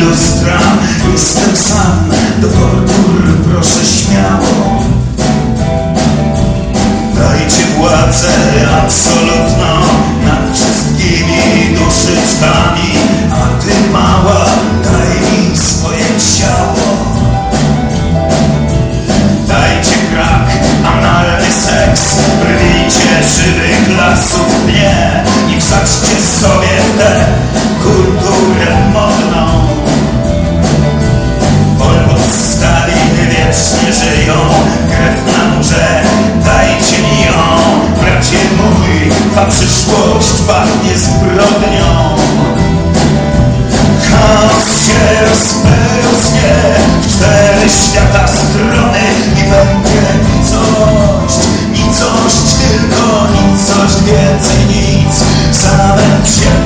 lustra. Jestem sam, do tortur proszę śmiało. Dajcie władzę absolutną Nad wszystkimi duszyczkami. Ta przyszłość pachnie zbrodnią. Chaos się rozpełznie W cztery świata strony I będzie coś Nicość, tylko nicość Więcej nic. Zamęt się